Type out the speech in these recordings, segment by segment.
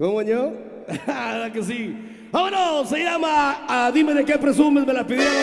¿Cómo yo? ¿Verdad que sí? ¡Vámonos! Se llama ah, Dime de qué presumes, me la pidieron.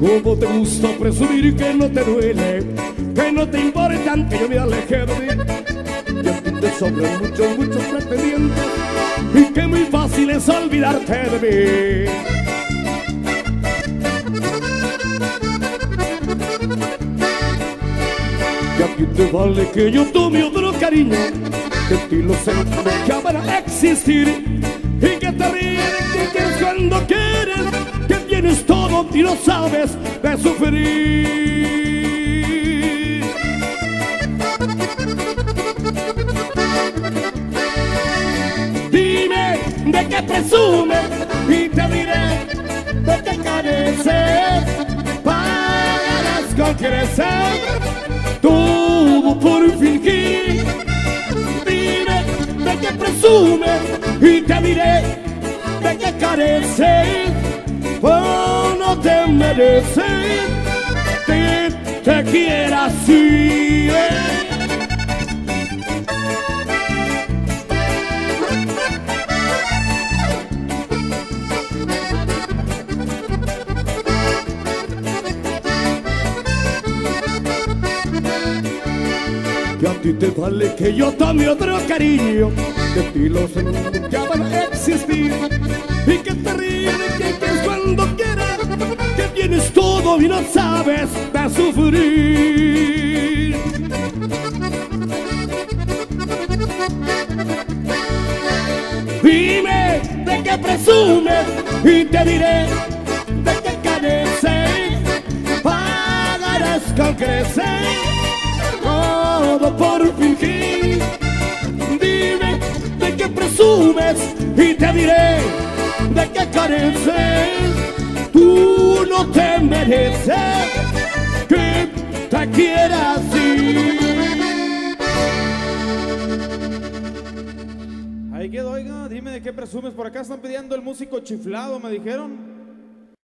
¿Cómo te gusta presumir que no te duele? Que no te importan que yo me aleje de ti. Y a ti te sobran muchos, muchos pretendientes y que muy fácil es olvidarte de mí. Y a ti te vale que yo tome otro cariño, que ti los celos ya van a existir y que te ríes que cuando quieres que tienes todo no sabes de sufrir. Dime de qué presumes y te diré de qué careces. Pagarás con crecer todo por fingir. Dime de qué presumes y te diré de qué careces. Oh, te mereces que te quiera así. Que a ti te vale que yo tome otro cariño De ti los ya van a existir Y que te ríes tienes todo y no sabes de sufrir Dime de qué presumes y te diré de qué careces Pagarás con crecer todo por fingir. Dime de qué presumes y te diré de qué careces. Tú no te mereces que te quiera así. Ahí quedó, oiga, dime de qué presumes. Por acá están pidiendo el músico chiflado, me dijeron.